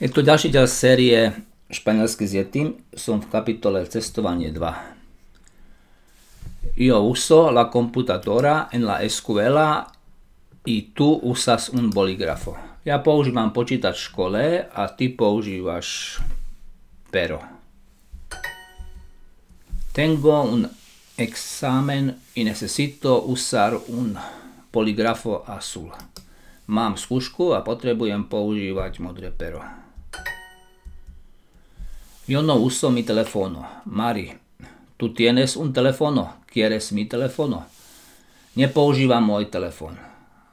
Je to ďalší ďal série Španielsky s Yetim. Som v kapitole Cestovanie 2. Io uso la computadora en la escuela y tu usas un bolígrafo. Ja používam počítač v škole a ty používaš pero. Tengo un examen y necesito usar un bolígrafo azul. Mám skúšku a potrebujem používať modré pero. Yo no uso mi teléfono. Mari, tú tienes un teléfono. ¿Quieres mi teléfono? Nepoužívam môj telefón.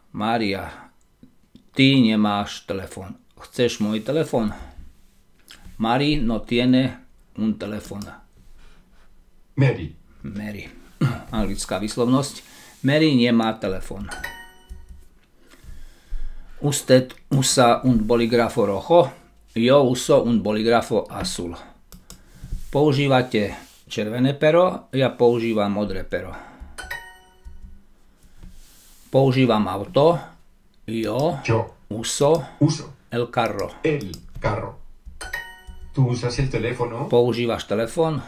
Maria, ty nemáš telefón. Chceš môj telefón? Mari no tiene un teléfono. Mary. Mary. Anglická vyslovnosť. Mary nemá telefón. Usted usa un bolígrafo rojo? Yo uso un bolígrafo azul. Používate červené pero, ja používam modré pero. Používam auto, yo, Yo uso uso el carro. el carro. ¿Tú usas el teléfono? Používaš telefón?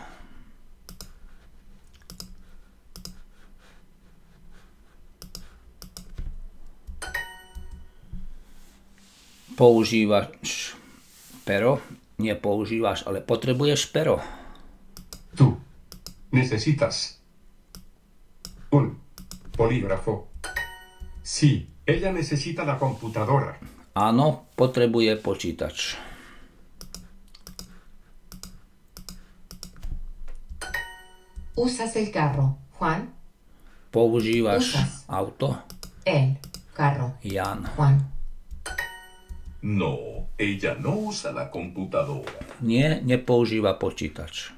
Používaš pero? Nepoužívaš, ale potrebuješ pero. Tú necesitas un polígrafo. Sí, ella necesita la computadora. Áno, potrebuje počítač. Usas el carro, Juan. Používaš Usas. auto? El carro, Jan. Juan. No, ella no usa la computadora. Nie, nepoužíva počítač.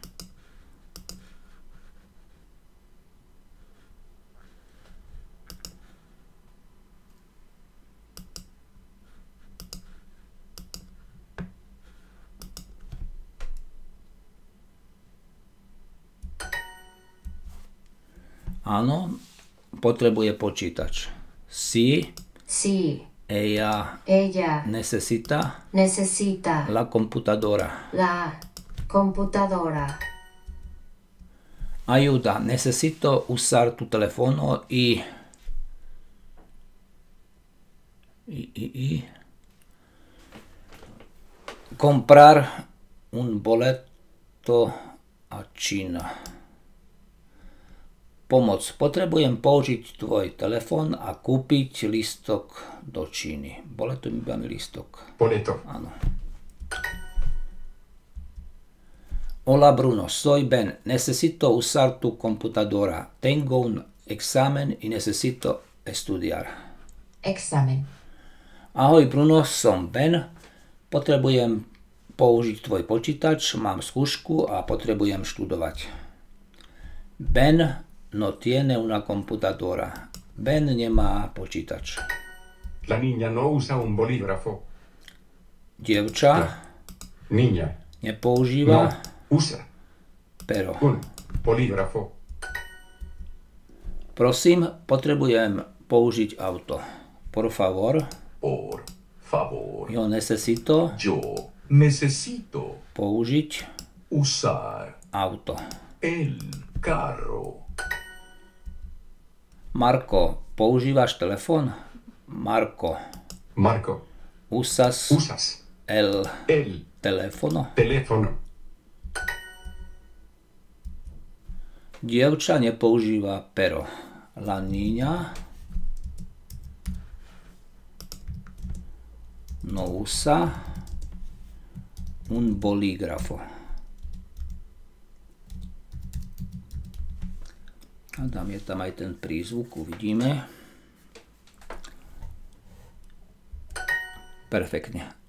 Áno, potrebuje počítač. Si, Sí, ella ella necesita necesita la computadora. la computadora. Ayuda, necesito usar tu teléfono y... y, y, y comprar un boleto a Čína. Pomoc. Potrebujem použiť tvoj telefón a kúpiť listok do Číny. Boleto mi listok. Boleto. Áno. Hola Bruno, soy Ben. Necesito usar tu computadora. Tengo un examen y necesito estudiar. Examen. Ahoj Bruno, som Ben. Potrebujem použiť tvoj počítač, mám skúšku a potrebujem študovať. Ben no tiene una computadora. Ben nemá počítač. La niña no usa un bolígrafo. Dievča Niña nepoužíva no usa pero. un polígrafo. Prosím, potrebujem použiť auto. Por favor, Por favor, yo necesito yo necesito použiť usar auto. el carro. Marko, používaš telefón? Marko, Marco, usas usas el el teléfono? teléfono. Dievča nepoužíva pero. La niña no usa un bolígrafo. A dám je tam aj ten prízvuk, uvidíme. Perfektne.